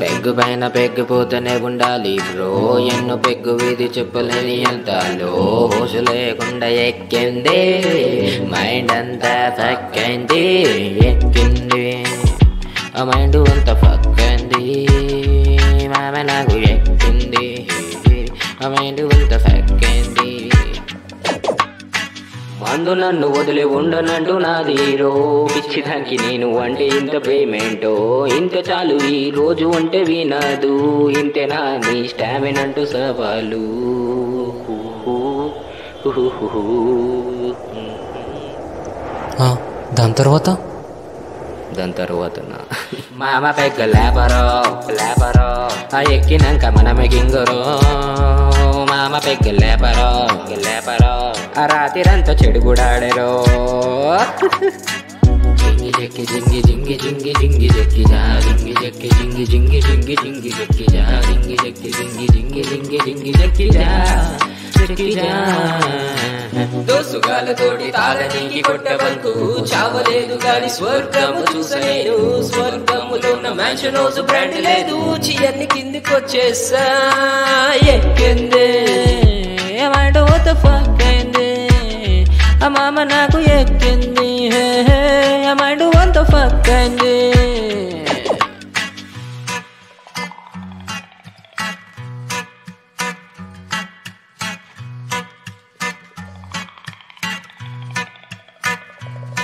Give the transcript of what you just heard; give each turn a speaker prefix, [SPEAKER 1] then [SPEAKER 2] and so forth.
[SPEAKER 1] Peg పైన పెగ్గిపోతూనే ఉండాలి bro. ఎన్నో పెగ్గు వీధి చెప్పలేని అంతాలో హోసు లేకుండా ఎక్కింది. మైండ్ అంతా ఫక్ అయింది. ఎక్కింది. ఆ మైండ్ అంతా ఫక్ అయింది. మామ నాకు ఎక్కింది. ఆ మైండ్ అంతా ఫక్ అయింది. మందు నన్ను వదిలి ఉండనంటూ నాది రో పిచ్చిదానికి నేను అంటే ఇంత పేమెంటో ఇంత చాలు ఈ రోజు అంటే వినదు. ఇంతేనా నీ స్టామిన్ అంటూ సవాలు.
[SPEAKER 2] దాని తర్వాత?
[SPEAKER 1] దాని తర్వాత మామ పెగ్గ లేపరో లేపరో. ఆ ఎక్కినాక మనమే గింగరో. మామ పెగ్గ లేపరో ఆ రాత్రిరంతా చెడుగుడాడెరో జింగి జక్కి జింగి జింగి జింగి జింగి జక్కి జా. జింగి జక్కి జింగి జింగి జింగి జింగి జక్కి జా. జింగి జక్కి జింగి జింగి జింగి జింగి జక్కి జా. జక్కి జా.
[SPEAKER 3] దోసుగాలతోటి తాగనీకి కొట్టబంకు చావలేదు గాని స్వర్గము చూసలేను స్వర్గములో ఉన్న మ్యాన్షన్ హౌస్ బ్రాండ్ లేదు. చియన్ని కిందికొచ్చేసా. mama na kuyekendo